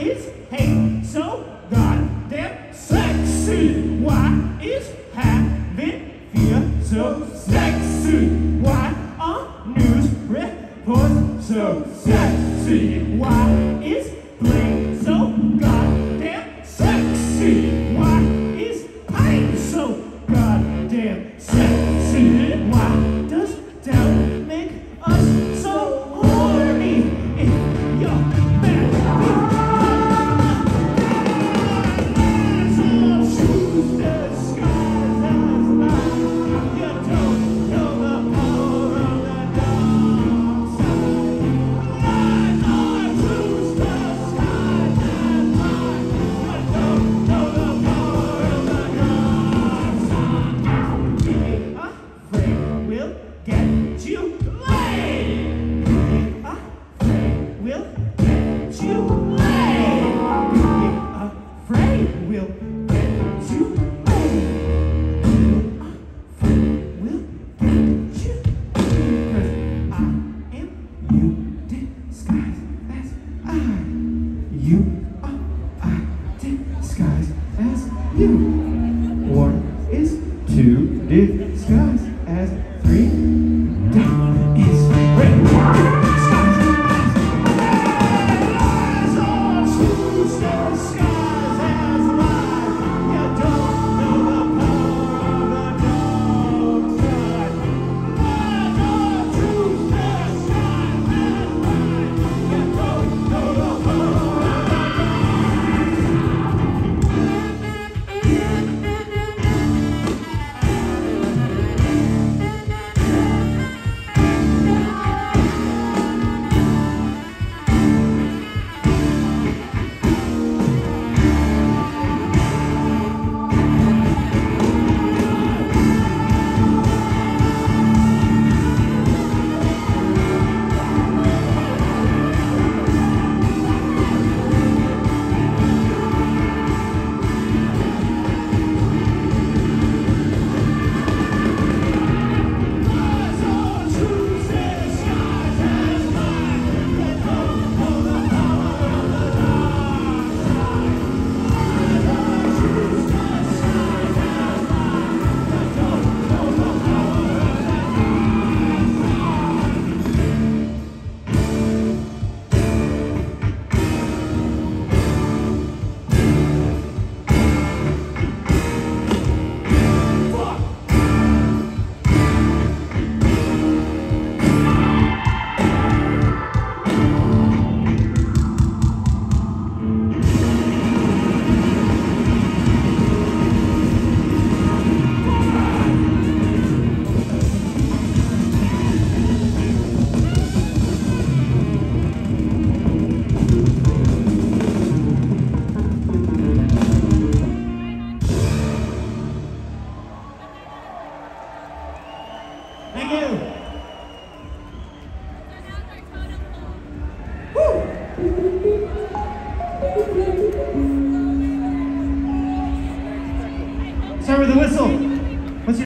is hate so goddamn sexy? Why is having fear so sexy? Why are news reports so sexy? Why is blame so goddamn sexy? Why is pain so goddamn sexy? You. As I am you did as I you skies as you one is two disguised Thank you. Start with the whistle.